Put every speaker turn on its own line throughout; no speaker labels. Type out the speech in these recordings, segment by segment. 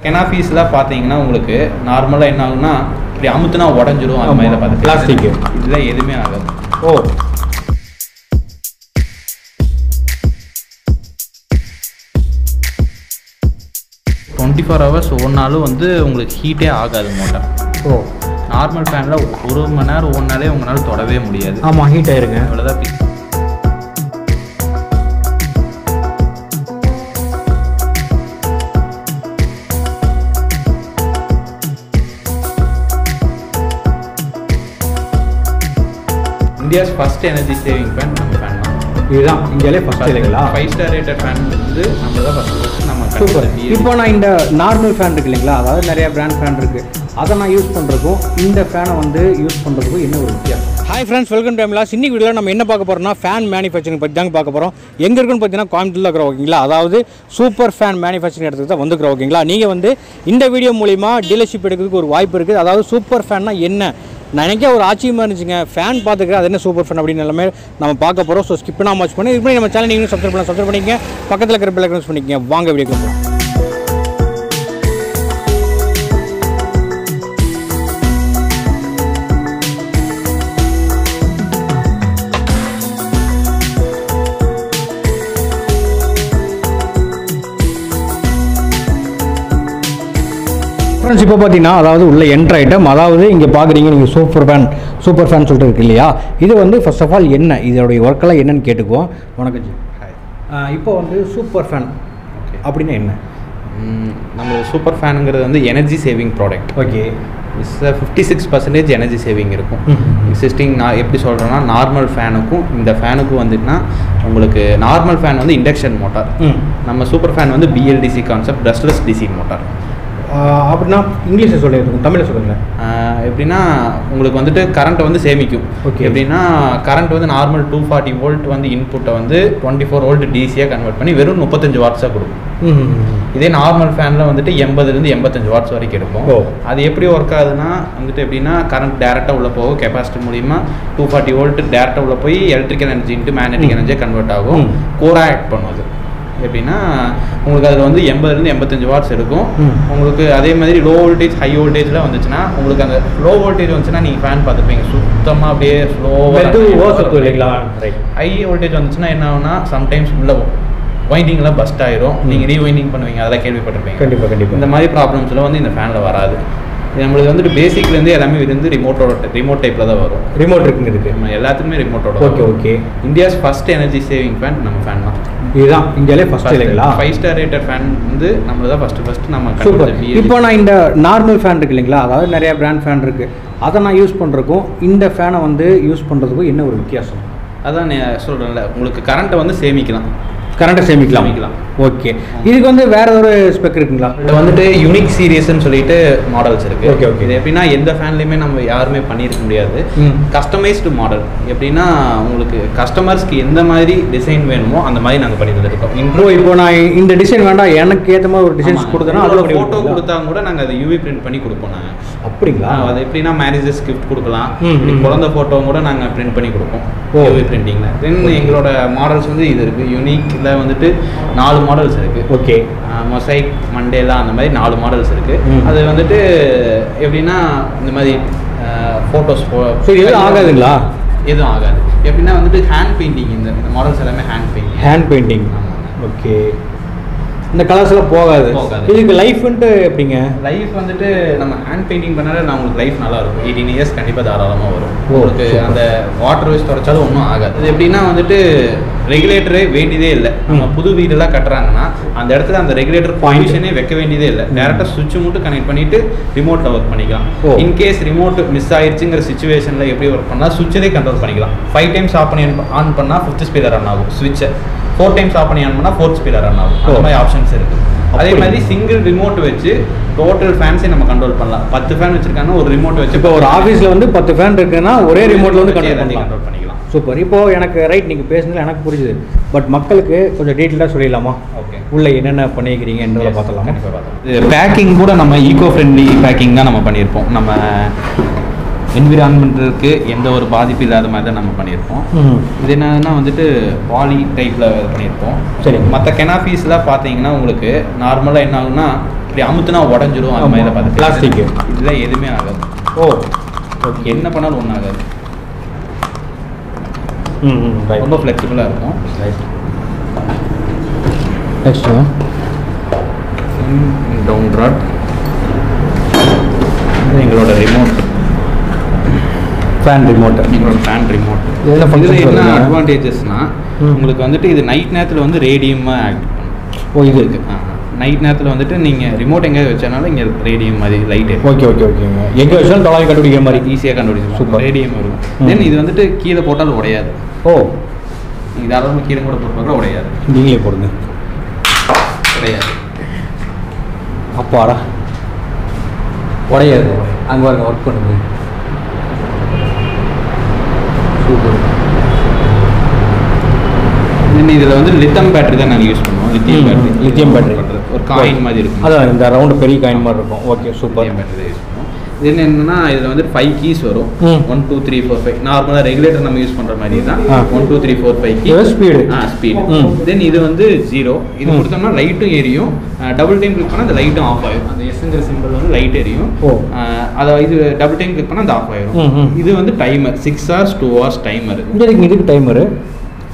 கெனாஃபீஸ்லாம் பார்த்தீங்கன்னா உங்களுக்கு நார்மலாக என்ன ஆகும்னா இப்படி அமுத்துனா உடஞ்சிரும் அந்த மாதிரி பார்த்து
Plastic.
இதில் எதுவுமே ஆகாது.
ஓ.
டுவெண்ட்டி ஃபோர் ஹவர்ஸ் ஒன்றாலும் வந்து உங்களுக்கு ஹீட்டே ஆகாது மோட்டார்
ஓ.
நார்மல் ஃபேனில் ஒரு மணி நேரம் ஒன்றாலே உங்களால் தொடவே முடியாது.
ஆமாம் ஹீட் ஆயிருங்க.
அவ்வளோதான் ஃபர்ஸ்ட் எனர்ஜி சேவிங் ஃபேன் நம்ம ஃபேன் தான்.
இதுதான் இந்தியாவிலே ஃபஸ்ட் இல்லைங்களா?
ஃபைவ் ஸ்டார் ரேட்டட் ஃபேன் வந்து நம்ம தான் ஃபஸ்ட் ஃபஸ்ட் நம்ம
சூப்பர் இப்போ நான் இந்த நார்மல் ஃபேன் இருக்கு இல்லைங்களா? அதாவது நிறைய பிராண்ட் ஃபேன் இருக்கு. அதை நான் யூஸ் பண்ணுறதுக்கும் இந்த ஃபேனை வந்து யூஸ் பண்ணுறதுக்கும் என்ன ஒரு வித்தியாசம்? ஹாய் ஃப்ரெண்ட்ஸ் வெல்கம் டு எம்லாஸ் இன்னைக்கு வீடியோவில் நம்ம என்ன பார்க்க போகிறோம்னா ஃபேன் மேனுஃபேக்சரிங் பற்றி தாங்க பார்க்க போகிறோம் எங்கே இருக்குன்னு பார்த்தீங்கன்னா கோயம்புத்தூரில் இருக்கிற ஓகேங்களா அதாவது சூப்பர் ஃபேன் மேனுஃபேக்சரிங் இடத்துக்கு தான் வந்துக்கிறோம் ஓகேங்களா நீங்கள் வந்து இந்த வீடியோ மூலிமா டீலர்ஷிப் எடுக்கிறதுக்கு ஒரு வாய்ப்பு இருக்குது. அதாவது சூப்பர் ஃபேன்னா என்ன? நான் ஒரு ஆச்சரியமாக இருந்துச்சுங்க. ஃபேன் பார்த்துக்கிறேன் அது என்ன சூப்பர் ஃபேன் அப்படின்னு எல்லாமே நம்ம பார்க்க போகிறோம் ஸோ ஸ்கிப் பண்ணாம வாட்ச் பண்ணி. இதுக்கு நம்ம சேனல் நீங்களும் சப்ஸ்கிரைப் பண்ணலாம். சப்ஸ்கிரைப் பண்ணிக்கங்க. பக்கத்தில் இருக்கிற பெல் பண்ணிக்கங்க வாங்க வீடியோ ஃப்ரெண்ட்ஸ் இப்போ பார்த்தீங்கன்னா அதாவது உள்ள என்ட்ரு ஐட்டம் அதாவது இங்கே பார்க்குறீங்க நீங்கள் சூப்பர் ஃபேன் சூப்பர் ஃபேன் சொல்லிட்டு இருக்கு இல்லையா? இது வந்து ஃபர்ஸ்ட் ஆஃப் ஆல் என்ன? இதோடைய ஒர்க்கெல்லாம் என்னன்னு கேட்டுக்குவோம். வணக்கம் ஜி. இப்போ வந்து சூப்பர் ஃபேன் அப்படின்னா என்ன?
நம்ம சூப்பர் ஃபேனுங்கிறது வந்து energy saving product
okay
it's fifty six percentage energy saving இருக்கும். எக்ஸிஸ்டிங் நான் எப்படி சொல்கிறேன்னா நார்மல் ஃபேனுக்கும் இந்த ஃபேனுக்கும் வந்துட்டுனா உங்களுக்கு நார்மல் ஃபேன் வந்து இண்டக்ஷன் மோட்டார் நம்ம சூப்பர் ஃபேன் வந்து BLDC concept dustless DC motor
அப்படின்னா இங்கிலீஷில் சொல்லுங்க தமிழில் சொல்லுங்கள்
எப்படின்னா உங்களுக்கு வந்துட்டு கரண்ட்டை வந்து சேமிக்கும்
Okay.
எப்படின்னா கரண்ட் வந்து நார்மல் டூ ஃபார்ட்டி வோல்ட் வந்து இன்புட்டை வந்து டுவெண்ட்டி ஃபோர் வோல்ட் டிசியாக கன்வெர்ட் பண்ணி வெறும் முப்பத்தஞ்சு வாட்ஸாக கொடுக்கும் இதே நார்மல் ஃபேனில் வந்துட்டு எண்பதுலேருந்து எண்பத்தஞ்சு வாட்ஸ் வரைக்கும் எடுக்கும்
ஓ.
அது எப்படி ஒர்க் ஆகுதுன்னா வந்துட்டு எப்படின்னா கரண்ட் டேரெக்டாக உள்ள போகும் கெப்பாசிட்டி மூலிமா டூ ஃபார்ட்டி வோல்ட் டேரெக்டாக உள்ள போய் எலக்ட்ரிக்கல் எனர்ஜி இன்ட்டு மேக்னெட்டிக். எனர்ஜியாக கன்வெர்ட் ஆகும். கோராக ஆக்ட் பண்ணும் அது எப்படின்னா உங்களுக்கு அதில் வந்து எண்பதுலேருந்து எண்பத்தஞ்சு வாட்ஸ் எடுக்கும்.
ம்.
உங்களுக்கு அதே மாதிரி லோ வோல்டேஜ் ஹை வோல்டேஜில் வந்துச்சுன்னா உங்களுக்கு அந்த லோ வோல்டேஜ் வந்துச்சுன்னா நீங்கள் ஃபேன் பார்த்துப்பீங்க. சுத்தமாக அப்படியே ஸ்லோவாக
இல்லைங்களா?
ஹை வோல்டேஜ் வந்துச்சுன்னா என்ன ஆகும்னா சம்டைம்ஸ் உள்ள வைண்டிங்லாம் பஸ்ட் ஆயிரும். நீங்கள் ரீவைண்டிங் பண்ணுவீங்க. அதெல்லாம் கேள்விப்பட்டிருப்பீங்க.
கண்டிப்பாக கண்டிப்பாக
இந்த மாதிரி ப்ராப்ளம்ஸ்லாம் வந்து இந்த ஃபேனில் வராது. நம்மளுக்கு வந்துட்டு பேசிக்லேருந்து எல்லாமே இருந்து ரிமோட்டோட ரிமோட் டைப்பில் தான் வரும்.
ரிமோட் இருக்குங்க
நம்ம எல்லாத்துக்குமே ரிமோட்டோட
okay okay
India's first energy saving fan நம்ம ஃபேன் தான்.
இதுதான் இந்தியாவிலே ஃபஸ்ட் இல்லைங்களா?
ஃபைவ் ஸ்டார் ரேட்டட் ஃபேன் வந்து நம்ம தான் ஃபஸ்ட்டு ஃபஸ்ட்டு நம்ம
சூப்பர் இப்போ நான் இந்த நார்மல் ஃபேன் இருக்கு இல்லைங்களா? அதாவது நிறைய பிராண்ட் ஃபேன் இருக்கு. அதை நான் யூஸ் பண்ணுறதுக்கும் இந்த ஃபேனை வந்து யூஸ் பண்ணுறதுக்கும் என்ன ஒரு வித்தியாசம்?
அதான் நான் சொல்கிறேன்ல உங்களுக்கு கரண்ட்டை வந்து சேமிக்கலாம்.
கரண்ட்டை சேமிக்கலாம். ஓகே. இதுக்கு வந்து வேற ஒரு ஸ்பெக் இருக்குங்களா?
இது வந்துட்டு யூனிக் சீரியஸ்னு சொல்லிட்டு மாடல்ஸ் இருக்கு.
Okay, okay.
இது எப்படின்னா எந்த ஃபேன்லையுமே நம்ம யாருமே பண்ணியிருக்க முடியாது. கஸ்டமைஸ்டு மாடல் எப்படின்னா உங்களுக்கு கஸ்டமர்ஸ்க்கு எந்த மாதிரி டிசைன் வேணுமோ அந்த மாதிரி நாங்கள் பண்ணி தந்துருக்கோம்.
ப்ரோ இப்போ நான் இந்த டிசைன் வேண்டாம். எனக்கு ஏற்ற மாதிரி ஒரு டிசைன்ஸ் கொடுத்தேன்னா அதில் பண்ணி
ஃபோட்டோ
கொடுத்தா
கூட நாங்கள் அதை யூவி பிரிண்ட் பண்ணி கொடுப்போம் நாங்கள்
அப்படிங்களா?
அது எப்படின்னா மேரேஜஸ் கிஃப்ட் கொடுக்கலாம். குழந்தை ஃபோட்டோ கூட நாங்கள் பிரிண்ட் பண்ணி கொடுப்போம்.
ஓ.
யூவி பிரிண்டிங்கில் தென் எங்களோட மாடல்ஸ் வந்து இது இருக்குது யூனிக்கில் வந்துட்டு நாலு மாடல்ஸ் இருக்குது
ஓகே.
மொசைக் மண்டேலா அந்த மாதிரி நாலு மாடல்ஸ் இருக்கு.
ம்.
அது வந்துட்டு எப்படின்னா இந்த மாதிரி ஃபோட்டோஸ்
இது எதுவும் ஆகாதுங்களா?
எதுவும் ஆகாது. எப்படின்னா வந்துட்டு ஹேண்ட் பெயிண்டிங் இந்த மாடல்ஸ் எல்லாமே hand painting
hand painting okay இந்த கலர்ஸ் எல்லாம் போகாது. இதுக்கு லைஃப்ன்ட்டு எப்படிங்க?
லைஃப் வந்துட்டு நம்ம ஹேண்ட் பெயிண்டிங் பண்ணாலே நான் உங்களுக்கு லைஃப் நல்லா இருக்கும் எயிட்டீன் இயர்ஸ் கண்டிப்பாக தாராளமாக வரும் உங்களுக்கு. அந்த வாட்டர் வேஸ்ட் தொடச்சாலும் ஒன்றும் ஆகாது. இது எப்படின்னா வந்துட்டு ரெகுலேட்டரே வேண்டியதே இல்லை. நம்ம. புது வீடெல்லாம் கட்டுறாங்கன்னா அந்த இடத்துல அந்த ரெகுலேட்டர். பாயிஷனே வைக்க வேண்டியதே இல்லை. டேரெக்டாக சுவிட்ச் மட்டும் கனெக்ட் பண்ணிட்டு ரிமோட்டில் ஒர்க் பண்ணிக்கலாம். இன்கேஸ் ரிமோட் மிஸ் ஆயிடுச்சுங்கிற சுச்சுவேஷனில் எப்படி ஒர்க் பண்ணால் சுவிட்சிலே கண்ட்ரோல் பண்ணிக்கலாம். ஃபைவ் டைம்ஸ் ஆஃப் பண்ணி ஆன் பண்ணால் ஃபிஃப்த் ஸ்பீடர் ரன் ஆகும். சுவிட்சை ஃபோர் டைம்ஸ் ஆஃப் பண்ணி ஆன் பண்ணால் ஃபோர்த் ஸ்பீடர் ரன் ஆகும். அந்த. மாதிரி ஆப்ஷன்ஸ் இருக்குது அதே. மாதிரி சிங்கிள் ரிமோட் வச்சு டோட்டல் ஃபேன்ஸை நம்ம கண்ட்ரோல் பண்ணலாம். பத்து ஃபேன் வச்சிருக்காங்க ஒரு ரிமோட் வச்சு
இப்போ ஒரு ஆஃபீஸில் வந்து பத்து ஃபேன் இருக்குன்னா ஒரே ரிமோட்ல வந்து கண்ட்ரோல்
கண்ட்ரோல் பண்ணிக்கலாம்.
சூப்பர் இப்போ எனக்கு ரைட் நீங்கள் பேசுனது எனக்கு புரிஞ்சுது. பட் மக்களுக்கு கொஞ்சம் டீட்டெயிலாக சொல்லிடலாமா?
ஓகே
உள்ள என்னென்ன பண்ணிக்கிறீங்கன்றத பார்த்தலாமா
இது பேக்கிங் கூட நம்ம ஈகோ ஃப்ரெண்ட்லி பேக்கிங் தான் நம்ம பண்ணியிருப்போம். நம்ம என்விரான்மெண்ட்டுக்கு எந்த ஒரு பாதிப்பு இல்லாத மாதிரி தான் நம்ம பண்ணியிருப்போம். இது என்னன்னா வந்துட்டு பாலி டைப்பில் பண்ணியிருப்போம்.
சரிங்க.
மற்ற கெனாஃபீஸ்லாம் பார்த்தீங்கன்னா உங்களுக்கு நார்மலாக என்ன ஆகும்னா இப்படி அமுத்துனா உடஞ்சிரும் அந்த. மாதிரி பார்த்து
Plastic.
இதில் எதுவுமே ஆகாது.
ஓ. ஓகே
என்ன பண்ணாலும் ஒன்றும் ஆகாது. ரொம்ப ஃப்ளெக்சிபிளாக இருக்கும்.
ரைட் நெக்ஸ்ட்டு
டவுன் ராட் எங்களோட ரிமோட்
ஃபேன் ரிமோட்டு
எங்களோட ஃபேன் ரிமோட்
இதுல
என்ன
வருதுங்க?
அட்வான்டேஜஸ்னா
ம்.
உங்களுக்கு வந்துட்டு இது நைட் நேரத்தில் வந்து ரேடியமாக ஆக்ட்
ஓ இது
பண்ணும் நைட் நேரத்தில் வந்துட்டு நீங்கள் ரிமோட் எங்கே வச்சனாலும் இங்கே ரேடியம் மாதிரி லைட்
ஓகே ஓகே ஓகேங்க எங்கே வச்சாலும் தொலைவி கண்டுபிடிக்கிற மாதிரி.
ஈஸியாக
Super.
சூப்பர். ரேடியம் இருக்கும்
ம்.
தென் இது வந்துட்டு கீழே போட்டால் உடையாது.
ஓ.
நீங்கள் தாராளமாக கீழே கூட போட்டு உடையாது.
நீங்களே போடுங்க.
உடையாது.
அப்பாடா. உடையாது. அங்கே பாருங்க ஒர்க் சூப்பர்
தென் இதில் வந்து லித்தம் பேட்டரி தான் நாங்கள் யூஸ் பண்ணுவோம். லித்தியம் பேட்டரி
ம். lithium battery.
ஒரு காயின் மாதிரி இருக்கும்.
அதான் இந்த ரவுண்டு பெரிய காயின் மாதிரி இருக்கும். ஓகே சூப்பர்
லித்தியம் பேட்டரி இது என்னன்னா இதில் வந்து ஃபைவ் கீஸ் வரும். One two three four five நார்மலாக ரெகுலேட்டர் நம்ம யூஸ் பண்ணுற மாதிரி தான். One two three four five key
speed.
ஆ ஸ்பீடு. தென் இது வந்து ஜீரோ இது. கொடுத்தோம்னா லைட்டும் எரியும். டபுள் டைம் கிளிக் பண்ணால் அந்த லைட்டும் ஆஃப் ஆகும் அந்த எஸ்ங்கிற சிம்பிள் வந்து லைட் எரியும். அதை இது டபுள் டைம் கிளிக் பண்ணால் அந்த ஆஃப் ஆயிரும்.
ம், ம்.
இது வந்து timer six hours two hours timer
இதுக்கு டைமரு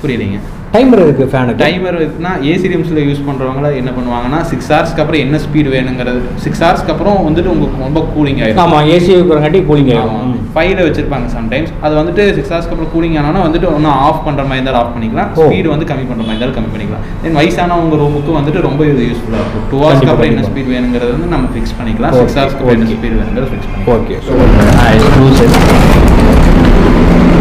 புரியலைங்க
டைமர் இருக்குது ஃபேனுக்கு
டைமர் இருக்குன்னா ஏசி ரூம்ஸில் யூஸ் பண்ணுறவங்கள என்ன பண்ணுவாங்கன்னா சிக்ஸ் ஹவர்ஸ்க்கு அப்புறம் என்ன ஸ்பீடு வேணுங்கிறது. சிக்ஸ் ஹவர்ஸ்க்கு அப்புறம் வந்துட்டு உங்களுக்கு ரொம்ப கூலிங் ஆயிடும்.
ஆமாம் ஏசி இருக்கிறங்காட்டி கூலிங் ஆகும்.
ஃபைவ்ல வச்சிருப்பாங்க சம்டைம்ஸ் அது வந்துட்டு சிக்ஸ் ஹவர்ஸ்க்கு அப்புறம் கூலிங் ஆனா வந்துட்டு ஒன்றும் ஆஃப் பண்ணுற மாதிரி இருந்தாலும் ஆஃப் பண்ணிக்கலாம். ஸ்பீடு வந்து கம்மி பண்ணுற மாதிரி இருந்தாலும் கம்மி பண்ணிக்கலாம். தென் வயசானவங்க ரூமுக்கு வந்துட்டு ரொம்ப இது யூஸ்ஃபுல்லாக இருக்கும். டூ ஹவர்ஸ்க்கு அப்புறம் என்ன. ஸ்பீட் வேணுங்கிறது வந்து நம்ம ஃபிக்ஸ் பண்ணிக்கலாம். சிக்ஸ் ஹவர்ஸ்க்கு அப்புறம் என்ன. ஸ்பீட் வேணுங்கிறது ஃபிக்ஸ் பண்ணிக்கலாம்.
ஓகே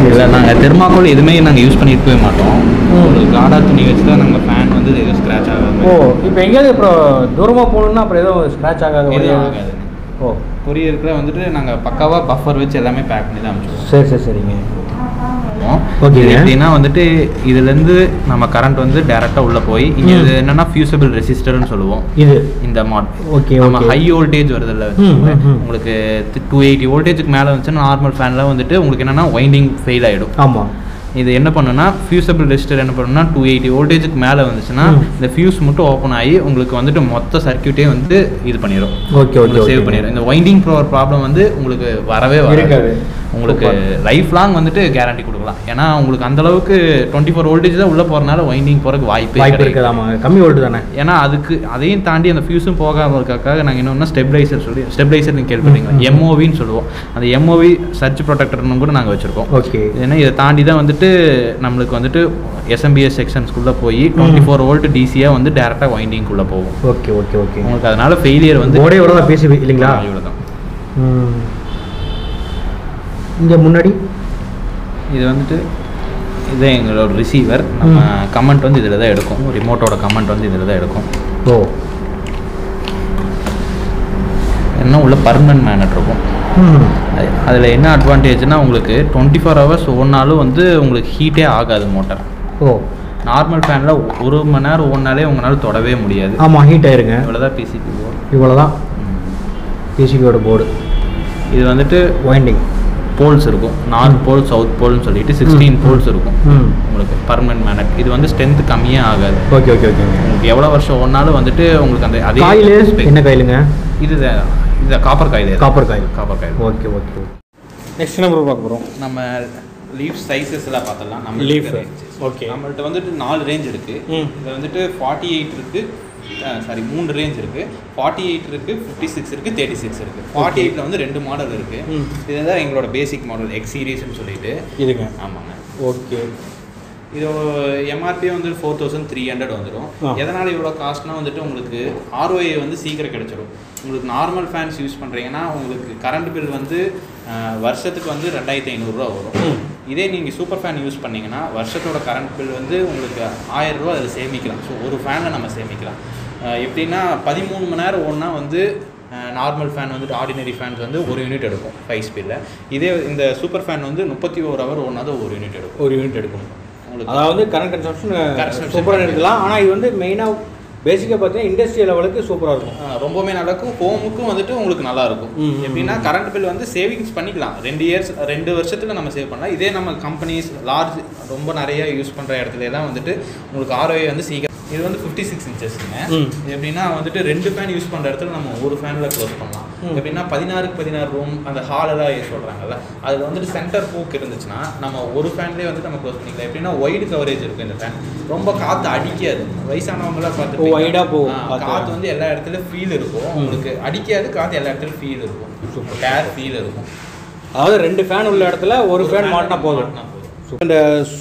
இல்லை நாங்கள் தெர்மாக்கோல் எதுவுமே நாங்கள் யூஸ் பண்ணியிருக்கவே மாட்டோம். ஒரு காடா துணி வச்சு தான் நாங்கள் ஃபேன் வந்து எதுவும் ஸ்க்ராட்ச்
ஓ
ஆகாது
இப்போ எங்கேயாவது அப்புறம் தூரமாக போகணுன்னா அப்புறம் எதுவும் ஸ்க்ராட்ச் ஆகாத
எதுவும்
வழியா?
ஆகாது
ஓ
கொரியருக்கு வந்துட்டு நாங்கள் பக்காவாக பஃபர் வச்சு எல்லாமே பேக் பண்ணி தான் அனுப்பிச்சிடுவோம்
சரி சரி சரிங்க
ஓகே. எப்படின்னா வந்துட்டு இதுலேருந்து நம்ம கரண்ட் வந்து டேரெக்டாக உள்ளே போய் இங்கே. இது என்னன்னா ஃபியூசபிள் ரெசிஸ்டர்னு சொல்லுவோம்
இது
இந்த மாட்
Okay,
நம்ம. ஹை வோல்டேஜ் வருதுல்ல. உங்களுக்கு டூ எயிட்டி வோல்டேஜுக்கு மேலே வந்துச்சுன்னா நார்மல் ஃபேனில் வந்துட்டு உங்களுக்கு என்னன்னா வைண்டிங் ஃபெயில் ஆகிடும்
ஆமாம்
இது என்ன பண்ணுன்னா ஃபியூசபிள் ரெசிஸ்டர் என்ன பண்ணுன்னா டூ எயிட்டி வோல்டேஜுக்கு மேலே வந்துச்சுன்னா. இந்த ஃபியூஸ் மட்டும் ஓப்பன் ஆகி உங்களுக்கு வந்துட்டு மொத்த சர்க்கியூட்டே வந்து இது பண்ணிடும்
ஓகே ஓகே
சேவ் பண்ணிடும் இந்த வைண்டிங் ப்ராப்ளம் வந்து உங்களுக்கு வரவே. வராது உங்களுக்கு. லைஃப் லாங் வந்துட்டு கேரண்டி கொடுக்கலாம். ஏன்னா உங்களுக்கு அந்த அளவுக்கு டுவெண்ட்டி ஃபோர் வோல்டேஜ் தான் உள்ள போறதுனால வைண்டிங் போறதுக்கு வாய்ப்பே
வாய்ப்பு
கிடையாது.
இருக்குது. ஆமாம் கம்மி வோல்ட் தானே?
ஏன்னா அதுக்கு அதையும் தாண்டி அந்த ஃபியூஸும் போகாம இருக்காக்காக நாங்கள் இன்னொன்று ஸ்டெபிளைசர் சொல்லி ஸ்டெபிளைசர் நீங்கள்
ம்.
எம்ஓவின்னு சொல்லுவோம். அந்த எம்ஓவி சர்ச் ப்ரொடெக்டர்னு கூட நாங்கள் வச்சுருக்கோம்.
ஓகே.
ஏன்னா இதை தாண்டி தான் வந்துட்டு நம்மளுக்கு வந்துட்டு எஸ்எம்பிஎஸ் செக்ஷன்ஸ்குள்ளே போய் டுவெண்ட்டி ஃபோர் வோல்ட் டிசியாக வந்து டேரெக்டாக வைண்டிங்குள்ளே போகும்.
Okay okay okay.
உங்களுக்கு அதனால ஃபெயிலியர் வந்து
தான் பேசி இல்லைங்களா?
இவ்வளோதான்
ம் இங்கே முன்னாடி?
இது வந்துட்டு இது எங்களோட ரிசீவர் நம்ம கமெண்ட் வந்து இதில் தான் எடுக்கும் ரிமோட்டோட கமெண்ட் வந்து இதில் தான் எடுக்கும்.
ஓ.
என்ன உள்ள பர்மனன்ட் மேனட் இருக்கும். அதில் என்ன அட்வான்டேஜ்னா உங்களுக்கு டுவெண்ட்டி ஃபோர் ஹவர்ஸ் ஒன்றாலும் வந்து உங்களுக்கு ஹீட்டே ஆகாது மோட்டார்
ஓ.
நார்மல் ஃபேனில் ஒரு மணி நேரம் ஒன்றாலே உங்களால் தொடவே முடியாது.
ஆமாம் ஹீட் ஆயிருங்க.
இவ்வளோதான் பிசிபி போர்டு
இவ்வளோ தான் பிசிபியோட போர்டு
இது வந்துட்டு
வைண்டிங்
போல்ஸ் இருக்கும். நார்த் போல் சவுத் போல்னு சொல்லிட்டு சிக்ஸ்டீன். போல்ஸ் இருக்கும். உங்களுக்கு பர்மனன்ட் மேனட் இது வந்து ஸ்ட்ரென்த் கம்மியே ஆகாது.
ஓகே ஓகே ஓகேங்க
உங்களுக்கு எவ்வளோ வருஷம் ஒன்றாலும் வந்துட்டு உங்களுக்கு அந்த அதே
என்ன காயிலுங்க?
இது இது. Copper coil.
Copper coil.
Copper coil
okay okay next number பார்க்க போகிறோம்
நம்ம லீஃப் சைஸஸ்லாம் பார்த்தலாம் நம்ம ranges.
Okay.
நம்மள்ட்ட வந்துட்டு நாலு ரேஞ்ச் இருக்கு.
ம்.
இதில் வந்துட்டு ஃபார்ட்டி எயிட் இருக்கு. சாரி மூணு ரேஞ்ச் இருக்கு. ஃபார்ட்டி எயிட் இருக்கு ஃபிஃப்டி சிக்ஸ் இருக்கு தேர்ட்டி சிக்ஸ் இருக்கு ஃபார்ட்டி எயிட்ல வந்து ரெண்டு மாடல் இருக்கு.
ம்.
இதுதான் எங்களோட பேசிக் மாடல் எக்ஸ் சீரீஸ்னு சொல்லிட்டு.
இதுங்க.
ஆமாங்க.
ஓகே
இது எம்ஆர்பி வந்து ஃபோர் தௌசண்ட் த்ரீ ஹண்ட்ரட் வந்துடும். எதனால் இவ்வளோ காஸ்ட்னா வந்துட்டு உங்களுக்கு ஆர்ஓஏ வந்து சீக்கிரம் கிடைச்சிடும் உங்களுக்கு நார்மல் ஃபேன்ஸ் யூஸ் பண்ணுறீங்கன்னா உங்களுக்கு கரண்ட் பில் வந்து வருஷத்துக்கு வந்து ரெண்டாயிரத்தி ஐநூறுரூவா வரும். இதே நீங்கள் சூப்பர் ஃபேன் யூஸ் பண்ணீங்கன்னா வருஷத்தோட கரண்ட் பில் வந்து உங்களுக்கு ஆயிரம் ரூபா அதில் சேமிக்கலாம். ஸோ ஒரு ஃபேனில் நம்ம சேமிக்கலாம். எப்படின்னா பதிமூணு மணி நேரம் ஒன்றா வந்து நார்மல் ஃபேன் வந்துட்டு ஆர்டினரி ஃபேன்ஸ் வந்து ஒரு யூனிட் எடுக்கும் ஃபைவ் ஸ்பீடில் இதே இந்த சூப்பர் ஃபேன் வந்து முப்பத்தி ஒரு ஹவர் ஒன்றாவது ஒரு யூனிட் எடுக்கும்.
ஒரு யூனிட் எடுக்கும்.
உங்களுக்கு
அதாவது கரண்ட்
Consumption.
சூப்பராக எடுக்கலாம் ஆனால் இது வந்து மெயினாக பேசிக்காக பார்த்தீங்கன்னா இண்டஸ்ட்ரியல் லெவலுக்கு சூப்பராக இருக்கும்.
ரொம்பவுமே நல்லா இருக்கும் ஹோமுக்கும் வந்துட்டு உங்களுக்கு நல்லா இருக்கும்.
ம், ம்,
எப்படின்னா கரண்ட் பில் வந்து சேவிங்ஸ் பண்ணிக்கலாம். ரெண்டு இயர்ஸ் ரெண்டு வருஷத்துல நம்ம சேவ் பண்ணலாம். இதே நம்ம கம்பெனிஸ் லார்ஜ் ரொம்ப நிறைய யூஸ் பண்ணுற இடத்துல எல்லாம் வந்துட்டு உங்களுக்கு ஆர்ஓஏ வந்து சீக்கிரம் இது வந்து ஃபிஃப்டி சிக்ஸ் இன்ச்சஸ்ங்க எப்படின்னா வந்துட்டு ரெண்டு ஃபேன் யூஸ் பண்ணுற இடத்துல நம்ம ஒரு ஃபேனில் க்ளோஸ் பண்ணலாம். எப்படின்னா பதினாறுக்கு பதினாறு ரூம் அந்த ஹாலெல்லாம் சொல்கிறாங்கல்ல அதில் வந்துட்டு சென்டர் பூக் இருந்துச்சுன்னா நம்ம ஒரு ஃபேன்லேயே வந்துட்டு நம்ம க்ளோஸ் பண்ணிக்கலாம். எப்படின்னா ஒய்டு கவரேஜ் இருக்கும் இந்த ஃபேன் ரொம்ப காற்று அடிக்காது. வயசானவங்களாம் பார்த்து
ஆ போகும்.
காற்று வந்து எல்லா இடத்துலையும் ஃபீல் இருக்கும். உங்களுக்கு அடிக்காது காற்று எல்லா இடத்துலையும் ஃபீல் இருக்கும். ஏர் ஃபீல் இருக்கும்.
அதாவது ரெண்டு ஃபேன் உள்ள இடத்துல ஒரு ஃபேன் மாட்டினா போதும். இந்த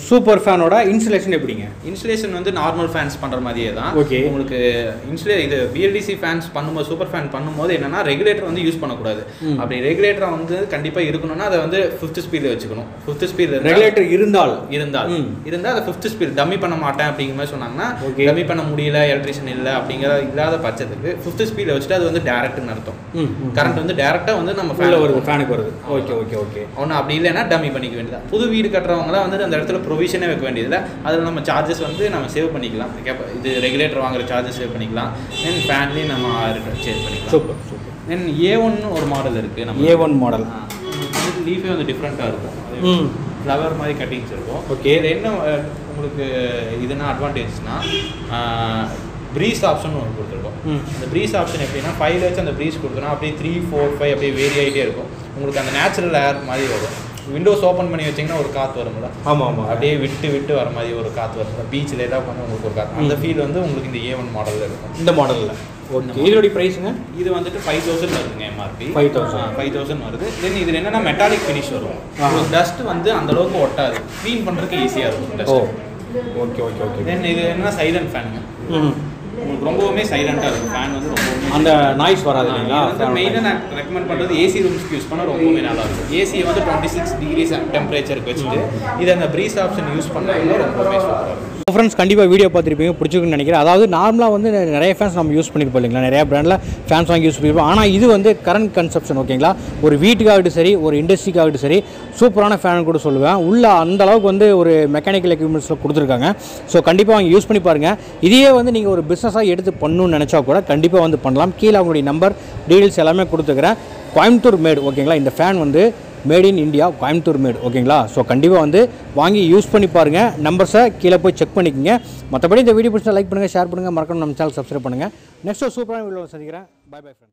சூப்பர் ஃபேனோட இன்சுலேஷன் எப்படிங்க?
இன்சுலேஷன் வந்து நார்மல் ஃபேன்ஸ் பண்ணுற மாதிரியே தான்.
Okay.
உங்களுக்கு இன்சுலே இது பிஎல்டிசி ஃபேன்ஸ் பண்ணும்போது சூப்பர் ஃபேன் பண்ணும்போது என்னன்னா ரெகுலேட்டர் வந்து யூஸ் பண்ணக்கூடாது. அப்படி ரெகுலேட்டரை வந்து கண்டிப்பாக இருக்கணும்னா அதை வந்து ஃபிஃப்த் ஸ்பீடில் வச்சுக்கணும். ஃபிஃப்த் ஸ்பீடில்
ரெகுலேட்டர் இருந்தால்.
இருந்தால். இருந்தால் அதை ஃபிஃப்த் ஸ்பீட் டம்மி பண்ண மாட்டேன் அப்படிங்கிற மாதிரி சொன்னாங்கன்னா. டம்மி பண்ண முடியல எலக்ட்ரிஷியன் இல்லை அப்படிங்கிற இல்லாத பட்சத்துக்கு ஃபிஃப்த் ஸ்பீடில் வச்சுட்டு அது வந்து டேரக்ட்னு அர்த்தம். கரண்ட் வந்து டேரெக்டாக வந்து நம்ம fan
வருது ஃபேனுக்கு வருது. ஓகே ஓகே ஓகே
ஒன்றும் அப்படி இல்லைன்னா டம்மி பண்ணிக்க வேண்டியது புது வீடு கட்டுறவங்களாம் வந்து அந்த இடத்துல ப்ரொவிஷனே வைக்க வேண்டியதில்லை. அதில் நம்ம சார்ஜஸ் வந்து நம்ம சேவ் பண்ணிக்கலாம். கேப்ப இது ரெகுலேட்டர் வாங்குற சார்ஜஸ் சேவ் பண்ணிக்கலாம். தென் ஃபேன்லேயும் நம்ம சேவ் பண்ணிக்கலாம்.
சூப்பர் சூப்பர்
தென் ஏ ஒன்னு ஒரு மாடல் இருக்குது நம்ம
ஏ ஒன் மாடல்
லீஃபே வந்து டிஃப்ரெண்ட்டாக இருக்கும். ஃப்ளவர் மாதிரி கட்டிங்ஸ் இருக்கும்.
Okay.
இது என்ன உங்களுக்கு இதுனா அட்வான்டேஜ்னா ப்ரீஸ் ஆப்ஷன் ஒன்று கொடுத்துருக்கோம். அந்த ப்ரீஸ் ஆப்ஷன் எப்படின்னா ஃபைவ் வச்சு அந்த ப்ரீஸ் கொடுத்தோன்னா அப்படியே த்ரீ ஃபோர் ஃபைவ் அப்படியே வேரி ஆகிட்டே இருக்கும். உங்களுக்கு அந்த நேச்சுரல் ஏர் மாதிரி வரும். விண்டோஸ் ஓப்பன் பண்ணி வச்சிங்கன்னா ஒரு காற்று வரும்ல
ஆமாம் ஆமாம்
அப்படியே விட்டு விட்டு வர மாதிரி ஒரு காற்று வரும். பீச்சில் எல்லாம் வந்து உங்களுக்கு ஒரு காற்று அந்த ஃபீல் வந்து உங்களுக்கு இந்த ஏ ஒன் மாடலில் இருக்கும்.
இந்த மாடலில் ஓகே இதோடைய ப்ரைஸுங்க
இது வந்துட்டு ஃபைவ் தௌசண்ட் வருதுங்க எம்ஆர்பி
5,000.
ஃபைவ் தௌசண்ட் வருது. தென் இதில் என்னன்னா மெட்டாலிக் ஃபினிஷ் வரும். டஸ்ட் வந்து அந்த அளவுக்கு ஒட்டாது. க்ளீன் பண்ணுறதுக்கு ஈஸியாக இருக்கும் dust
okay okay okay
then இது என்ன சைலண்ட் ஃபேனுங்க
ம்.
உங்களுக்கு ரொம்பவுமே சைலண்டாக இருக்கும். ஃபேன் வந்து ரொம்பவுமே
அந்த நாய்ஸ் வராது இல்லைங்களா?
மெயினாக நான் ரெக்கமெண்ட் பண்ணுறது ஏசி ரூம்ஸ்க்கு யூஸ் பண்ணால் ரொம்பவுமே நல்லா இருக்கும் ஏசியை வந்து டுவெண்ட்டி சிக்ஸ் டிகிரிஸ் டெம்பரேச்சருக்கு வச்சுட்டு இது அந்த ப்ரீஸ் ஆப்ஷன் யூஸ் பண்ணாங்கன்னா ரொம்பவுமே சூப்பராக
ஃப்ரெண்ட்ஸ் கண்டிப்பாக வீடியோ பார்த்துருப்பீங்க பிடிச்சிருக்குன்னு நினைக்கிறேன். அதாவது நார்மலாக வந்து நிறைய ஃபேன்ஸ் நம்ம யூஸ் பண்ணியிருப்போம் இல்லைங்களா? நிறைய பிராண்டில் ஃபேன்ஸ் வாங்கி யூஸ் பண்ணியிருப்போம் ஆனால் இது வந்து கரண்ட் கன்சப்ஷன் ஓகேங்களா ஒரு வீட்டுக்காகட்டும் சரி ஒரு இண்டஸ்ட்ரிக்காகட்டும் சரி சூப்பரான ஃபேன் கூட சொல்லுவேன். உள்ள அந்த அளவுக்கு வந்து ஒரு மெக்கானிக்கல் எக்யூப்மெண்ட்ஸில் கொடுத்துருக்காங்க. ஸோ கண்டிப்பாக வாங்கி யூஸ் பண்ணி பாருங்கள் இதையே வந்து நீங்கள் ஒரு பிஸ்னஸாக எடுத்து பண்ணணும்னு நினச்சா கூட கண்டிப்பாக வந்து பண்ணலாம். கீழே அவங்களுடைய நம்பர் டீட்டெயில்ஸ் எல்லாமே கொடுத்துக்கிறேன். கோயம்புத்தூர் மேடு ஓகேங்களா இந்த ஃபேன் வந்து made in India Coimbatore made ஓகேங்களா ஸோ கண்டிப்பாக வந்து வாங்கி யூஸ் பண்ணி பாருங்கள் நம்பர்ஸை கீழே போய் செக் பண்ணிக்கோங்க. மற்றபடி இந்த வீடியோ பிடிச்சா லைக் பண்ணுங்கள் ஷேர் பண்ணுங்கள் மறக்கணும் நம்ம சேனல் சப்ஸ்கிரைப் பண்ணுங்கள் நெக்ஸ்ட் சூப்பரான வீடியோவில் சந்திக்கிறேன். By by friend